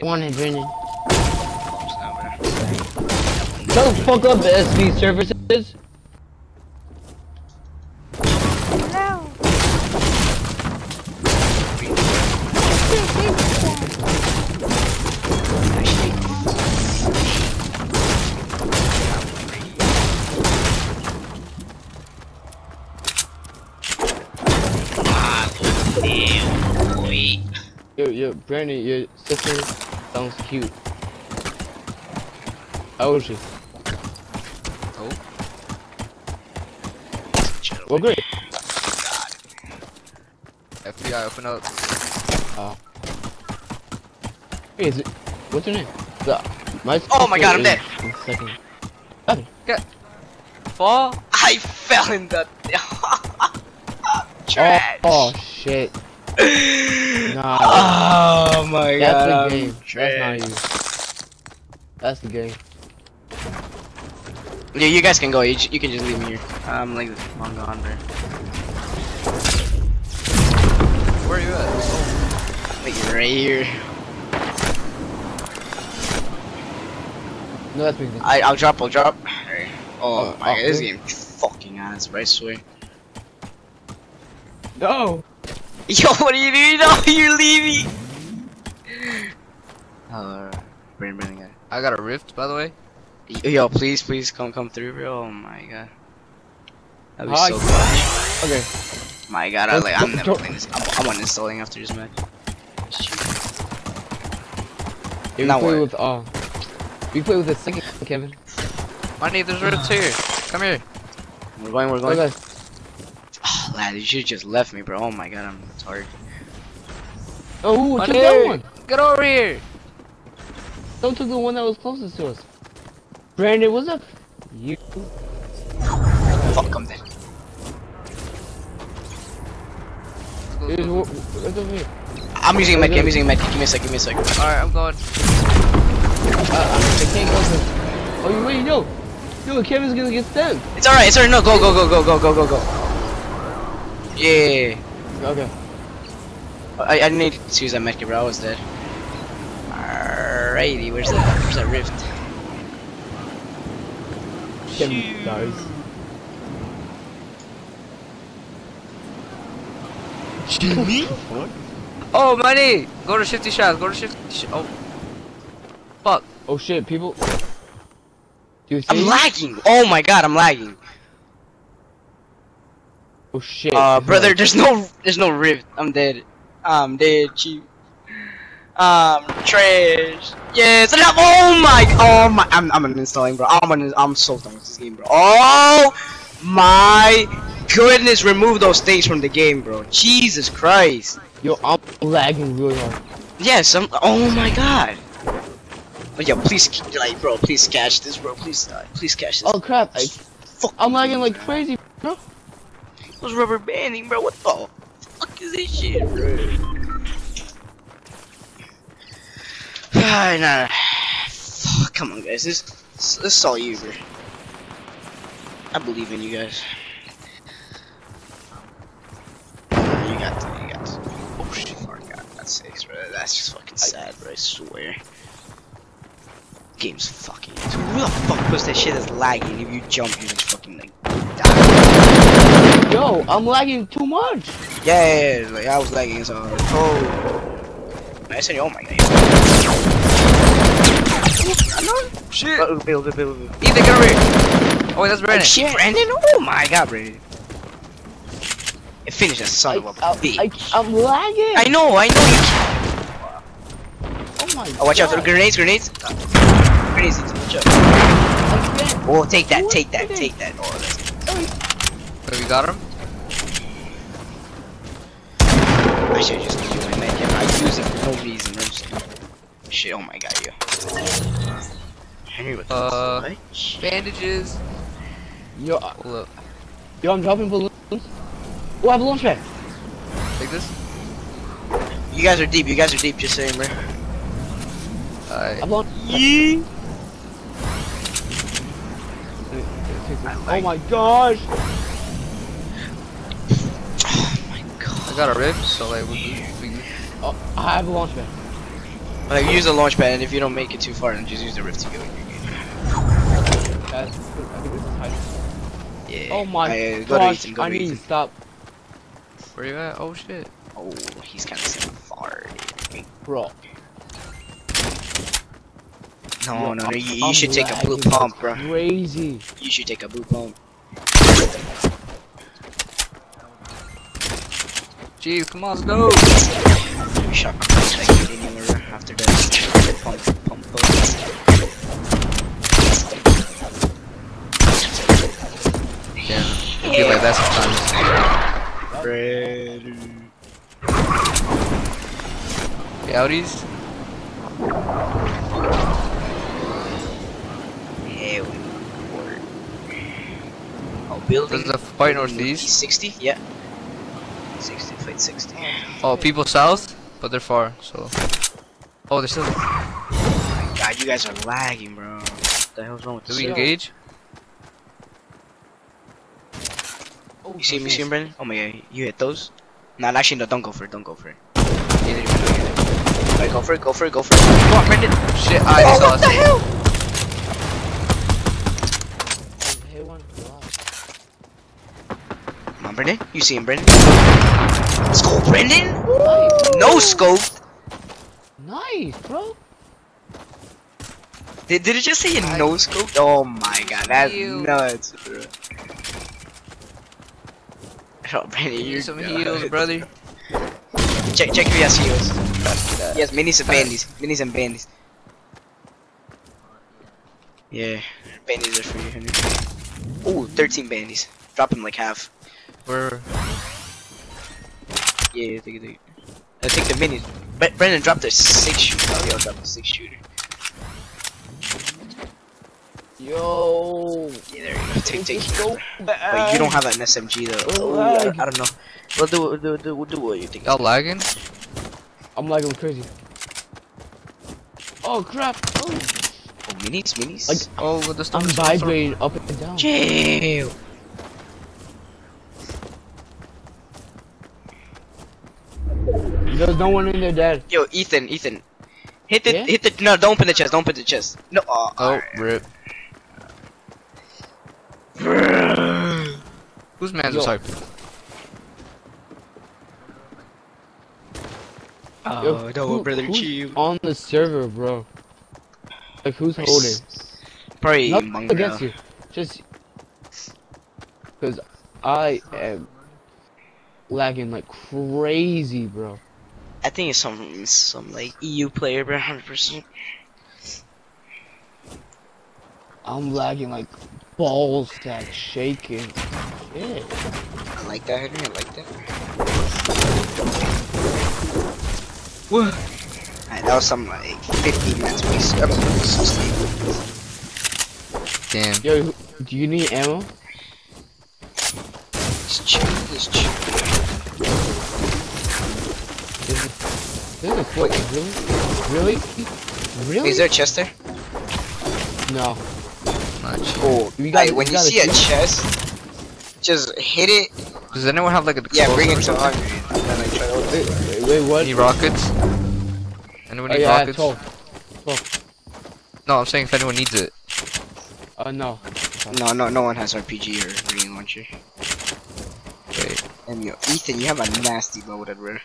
target. One had rented. Shut the fuck up, the SV services. Yo, yo, Brandon, your sister sounds cute. How is she? Oh. Well, great. FBI, open up. Uh, hey, is it, what's her name? The, my Oh my God, I'm dead. is in Second. Fall? I fell in the trash. Oh, oh shit. Nah, Oh my that's god. the I'm game. That's not you. That's the game. Yeah, you guys can go. You, j- you can just leave me here. I'm like long gone, bro. Where are you at? Oh. Like right here. No, that's me. I I'll drop. I'll drop. Alright. Oh, Oh, my oh, god, this game fucking ass, bro. I swear. No. Yo, what are you doing? No, you're leaving. Uh, Brandon, Brandon, guy. I got a rift, by the way. Yo, please, please come, come through, bro. Oh my god. That'd be Hi. so clutch. Okay. My god, I like. I'm never playing this. I'm, I'm uninstalling after this match. Yeah, Now play what? with uh, we play with the second Kevin. Money, there's rifts here. Come here. We're going. We're going. At Oh, lad, you should just left me, bro. Oh my god, I'm tired. Oh, Money, took that one. get over here. Don't took the one that was closest to us. Brandon, what's up? You. Fuck, I'm dead. Dude, wh- wh- What's over here? I'm using a medkit. I'm using a medkit. Give me a sec. Give me a sec. Alright, I'm going. Uh, I can't go. to- Oh, you wait, yo, yo, Kevin's gonna get stabbed. It's alright. It's alright. No, go, go, go, go, go, go, go, go. Yeah. Okay. I, I need to use that medkit, bro. I was dead. Alrighty, where's that? Where's that rift? Kevin dies. Oh, money! Go to Shifty Shafts. Go to shifty. Sh oh. Fuck. Oh shit, people. Do you see? I'm lagging. Oh my god, I'm lagging. Oh shit. Uh, brother, there's no, there's no rift. I'm dead. I'm dead, chief. Um, trash. Yes, enough. Oh my, oh my, I'm, I'm uninstalling, bro. I'm, un I'm so done with this game, bro. Oh my goodness, remove those things from the game, bro. Jesus Christ. Yo, I'm lagging really hard. Yes, I'm. Oh my god. Oh, yeah, please, like, bro, please catch this, bro. Please, uh, please catch this. Oh crap! I, fuck. I'm lagging like crazy. Was rubber banding, bro. What the fuck is this shit, bro? Ah, nah. Fuck, come on, guys. This, this, this is all you, bro. I believe in you guys. You got this, you got this. Oh shit, oh god, that's six, bro. That's just fucking sad, bro. I swear. Game's fucking. Who the fuck puts that shit as lagging? If you jump, you just fucking like. Yo, I'm lagging too much. Yeah, yeah, yeah, like I was lagging, so I oh. I said, oh my god. Shit. Uh, build, build, build, build. Ethan, get over here. Oh, wait, that's Oh Brandon. shit, Brandon! Oh my god, Brandon. It finished that son of a I, bitch. I, I'm lagging. I know, I know you. oh my. Oh, watch out! God. Grenades, grenades. Grenades, Ethan, watch out. Oh, take that, take that, take that. Oh, that's. Wait, we got him? I should just use my med kit. I use it for no reason. I'm just. Shit! Oh my god, yo. Henry, what Uh, fuck? Bandages. Yo, uh, Hold yo, I'm dropping balloons. Oh, I have a launch pad. Take this. You guys are deep. You guys are deep. Just saying, bro. I Alright. have. Yee. Oh my gosh. Got a rip, so like we we, we Oh, I have a launch pad. Like use the launch pad, and if you don't make it too far, then just use the rift to go. in. That's, I think this is high. Yeah. Oh my I, gosh, Ethan, go I to need to stop, Where you at? Oh shit. Oh, he's kind of far. bro. No, Yo, no, no. You, you should take a blue lagging pump, bro. Crazy. You should take a blue pump. Jeez, come on, let's go. You shot my first like anywhere after that pump, pump, pump. Yeah, it'd be like that sometimes. Bread. Audis? Yeah, we work. Oh, building. There's a fight northeast. 60? Yeah. 60, fight 60. Oh, people south, but they're far, so. Oh, they're still. God, you guys are lagging, bro. What the hell's wrong with Do this? we Yo. engage? Oh, You see me, you see him, Brendan? Oh my god, you hit those? Nah, actually, no, don't go for it, don't go for it. You didn't even it. Alright, go for it, go for it, go for it. Come on, Brendan! Shit, I Oh, saw what the hell? Hey, one. Come on, Brendan. You see him, Brendan? Scope, Brendan? No scope! Nice, bro. Did, did it just say a no scope? Oh my god, that's Ew. nuts, bro. Oh, Brendan, Need you're some nuts. heals, brother. Check, check if he has heals. Yes, minis and bandies. Minis and bandies. Yeah, bandies are for you, Henry. Oh, 13 bandies. Drop him like half. Where? Yeah, take it, take it. I take the minis. Bre- Brendan dropped a six shooter. Oh, yeah, I'll drop a six shooter. Yo. Yeah, there you go. Take, take. It's so bad. Wait, you don't have an SMG though. Oh, Oh, I. I don't know. Well, do, do, do, do what you think. Y'all lagging? I'm lagging crazy. Oh crap! Oh. Oh, minis, minis. Like, Oh, the storm. I'm storm, storm. vibrating up and down. Jail. There's no one in there dead. Yo, Ethan, Ethan. Hit the, Yeah? hit the, no, don't open the chest, don't open the chest. No, uh, oh, Oh, alright. rip. Whose man's Yo. was like? Oh, Yo, no, who- brother, who's chill. on the server, bro? Like who's holding? Probably Nothing Mongrel. against you. Just because I am lagging like crazy, bro. I think it's some, some like EU player, bro, 100%. I'm lagging like balls that shaking. Shit. I like that, Henry, I like that. What? Alright, that was some like 50 minutes waste. I don't know, 60. Damn. Yo, do you need ammo? It's chill, it's chill. Is it, this is a quick. Really? Really? Really? Is there a chest there? No. Not cheap. Oh, You got- Hey, when you you, see a key? chest, just hit it. Does anyone have like a Yeah, bring it to or 100. And like try to. Wait, wait, wait what? Any rockets? Anyone Oh need yeah, I had rockets? 12. No, I'm saying if anyone needs it. Uh, no. No, no, no one has RPG or grenade launcher. Wait. And yo, Ethan, you have a nasty loaded, bro.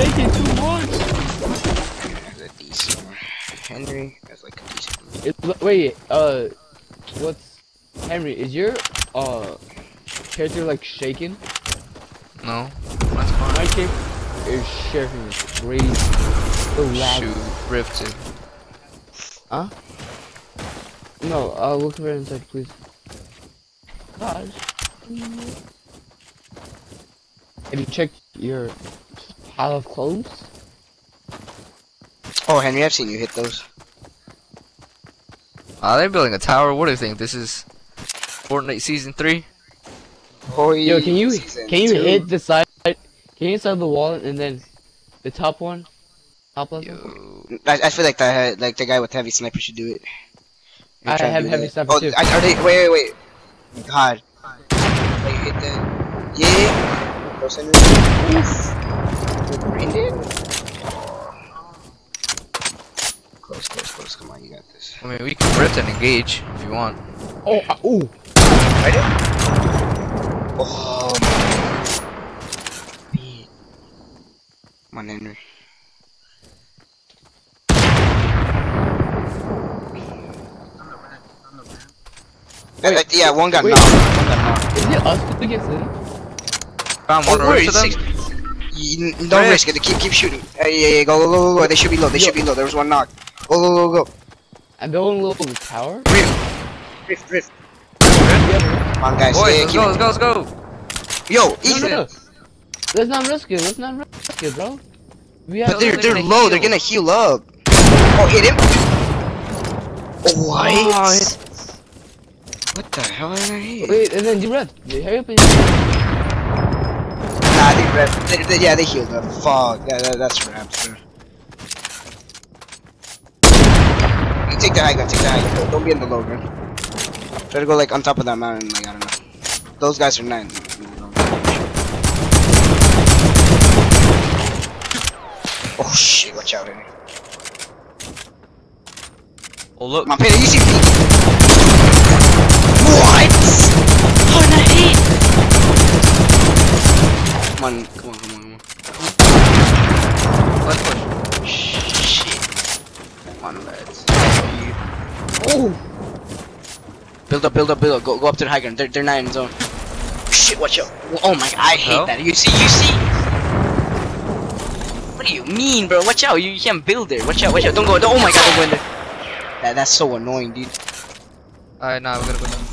Shaking too much. That's a decent one. Henry, that's like a decent one. It, wait, uh, what's Henry? Is your uh character like shaking? No? That's fine. My character is shaking crazy. So loud. Shoot. Rifted. Huh? No, uh, look right inside, please. Gosh. Have you checked your pile of clothes? Oh, Henry, I've seen you hit those. Ah, they're building a tower. What do you think? This is Fortnite Season 3? Oh, Yo, can you can you hit the side? Can you hit side the wall and then the top one? Top left. one? Yo. I, I feel like the like the guy with heavy sniper should do it. I trying to have do heavy that. sniper oh, too. I, are they? Wait, wait, wait. God. Like hit that. Yeah. Go center. Brandon. Close, close, close. Come on, you got this. I mean, we can rip and engage if you want. Oh, uh, ooh. Ready? Oh my. Come on, Henry. Uh, uh, yeah, one got Wait. knocked. One got knocked. Is it us against them? Found Oh, one where rift is them. six- You- n- Don't Rift. risk it. Keep keep shooting. Uh, yeah, yeah, go, go, go, go, go. They should be low. They should be low. There was one knock. Go, go, go, go. I'm building a little tower. Rift. Rift, rift. Yeah, Come on, guys. Boys, yeah, let's keep go, let's go, let's go. Yo, no, easy. no, no. Let's not risk it. Let's not risk it, bro. We have. But they're they're they're gonna low. They're gonna heal up. Oh, hit him. What? Oh, What the hell did I hit? Wait, and then you rep. Hurry up and. Nah, they, they, they yeah they healed up. Fuck, yeah, that, that's raps, bro. You take the high gun. Take the high gun. Don't- be in the low gun. Try to go like on top of that mountain. Like I don't know. Those guys are nine. Oh shit! Watch out, Henry. Oh look. My Peter, you see Come on, come on, come on, come Let's push. on. Shit. Come on, lads. Oh. Build up, build up, build up. Go, go up to the high ground. They're, they're not in zone. Shit, watch out. Oh my god, I hate Hell? that. You see, you see? What do you mean, bro? Watch out. You, you can't build there. Watch out, watch out. Don't go. Don't, oh my god, don't go in there. That, that's so annoying, dude. Alright, nah, we're gonna go down.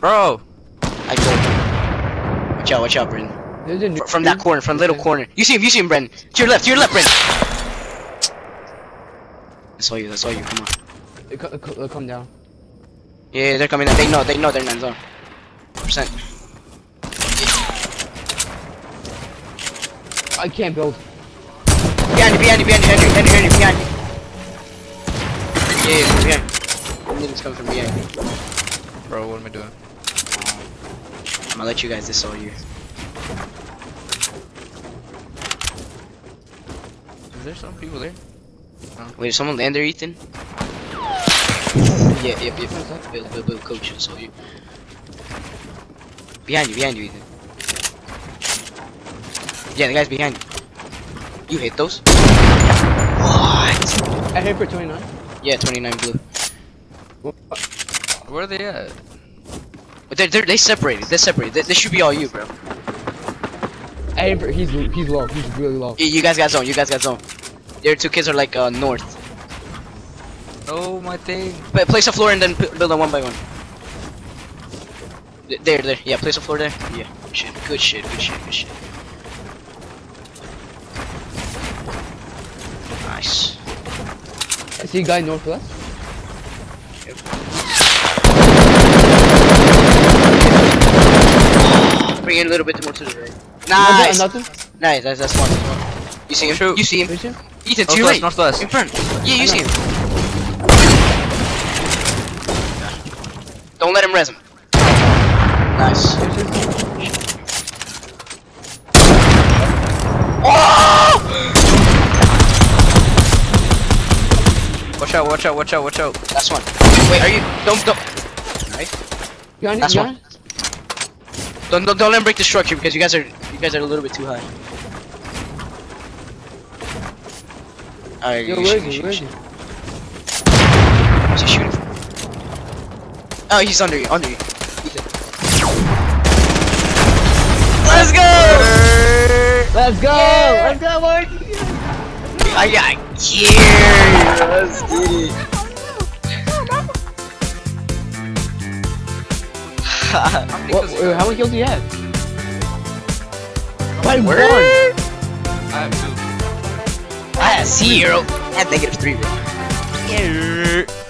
Bro! I go. Watch out, watch out, Brendan. There's a Fr- From that corner, from little corner. You see him, you see him, Brendan. To your left, to your left, Brendan. I saw you, I saw you. Come on. They co uh, co- uh, Come down. Yeah, they're coming in. They know, they know they're in zone. Percent. I can't build. Behind you, behind you, behind you, Henry, Henry, Henry, behind you. Yeah, yeah, behind. Niggas coming from behind. Bro, what am I doing? I'm gonna let you guys this all you. Is there some people there? Wait, did someone land there, Ethan? Yeah, yep, yep. Bill, Bill, Bill, coach, I saw you. Behind you, behind you, Ethan. Yeah, the guy's behind you. You hit those? What? I hit for 29. Yeah, 29 blue. Where are they at? But they're, they're, they separated. They separated. This, should be all you, bro. For, he's he's low. He's really low. You, you guys got zone. You guys got zone. Their two kids are like uh, north. Oh, my thing. But place a floor and then build them one by one. Th- There, there. Yeah, place a floor there. Yeah. Good shit. Good shit. Good shit. Good shit. Nice. I see a guy northwest. Bring in a little bit more to the right. Another- Nice. Another. Nice. That's that's one. That's one. You see him? Shoot. You see him? Where's him? Ethan, to your right. Northwest, northwest. In front. Yeah, you see him. Don't let him res him. Nice. Oh! Watch out, watch out, watch out, watch out. That's one. Wait, are you? Don't don't. Nice. Behind That's one. Don't, don't don't let him break the structure because you guys are you guys are a little bit too high. Alright, Yo, you where shoot, is he? Where is he? Where's he shooting from? Oh, he's under you, under you. Let's go! Let's go! Let's go, Mark! I got here. Let's get it. Uh, how many What, kills you wait, got? how many kills do you have? By one! I have zero and negative three. Yeah.